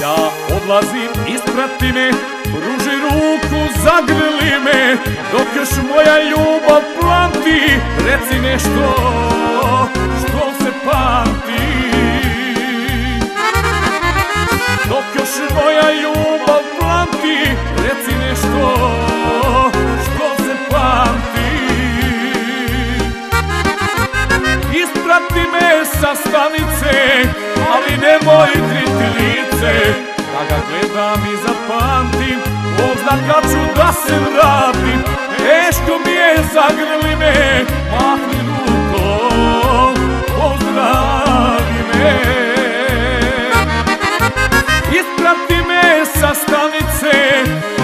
Ja odlazim, isprati me, pruži ruku, zagrli me Dok još moja ljubav planti, reci nešto što se pamti. Dok još moja ljubav planti, reci nešto što se pamti. Isprati me sa stanice, ali nemoj kriti lice Da ga gledam zagrli me, mahni rukom, pozdravi me. Isprati me sa stanice,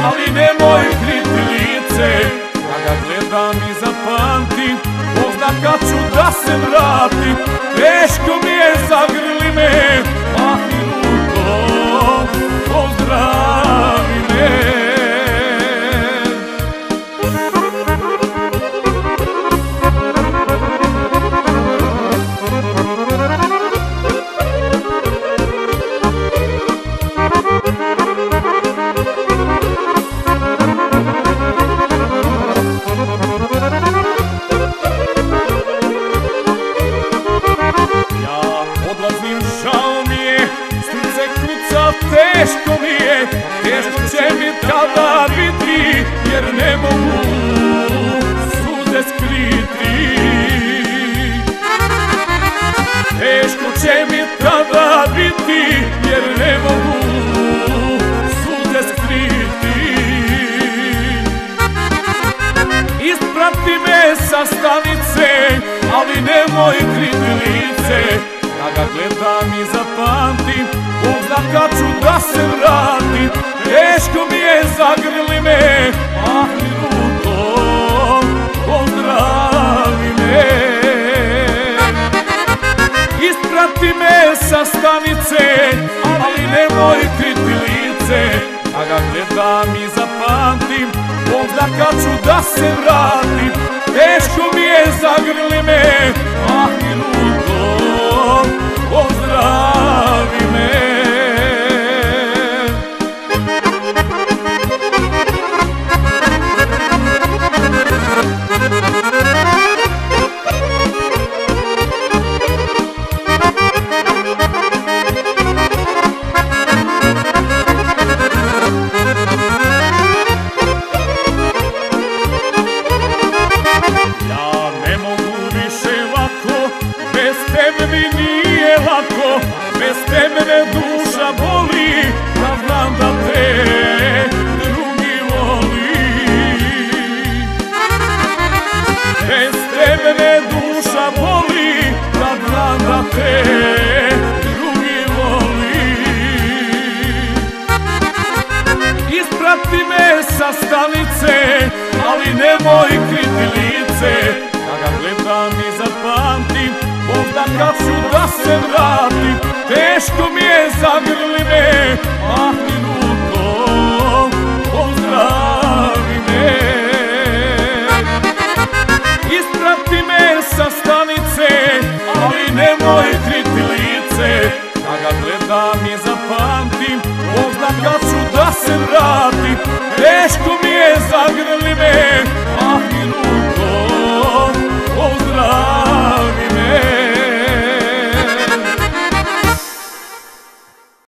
ali nemoj kriti lice. Da ga gledam i zapamtim, oznak kad ću da se vratim Teško mi teško mi je Teško će mi tada biti, jer ne mogu suze skriti. Teško će mi tada biti, jer ne mogu suze skriti. Isprati me sa stanice, ali nemoj kriti lice. Da ga gledam i zapamtim, kad ću da se vratim Teško mi je, zagrli me, mahni rukom, pozdravi me. Isprati me sa stanice, ali nemoj kriti lice. Da ga gledam i zapamtim, zna kad ću da se vratim tebe mi nije lako Bez tebe me duša boli, da znam da te drugi voli. Bez tebe me duša boli, da znam da te drugi voli. Isprati me sa stanice, ali nemoj kriti lice Da ga gledam i zapamtim, možda kad ću da se vratim. Teško mi je, zagrli me, mahni rukom, pozdravi me. Isprati me sa stanice, ali nemoj kriti lice. Da ga gledam i zapamtim, zna kad ću da se vratim. Teško mi je, zagrli me,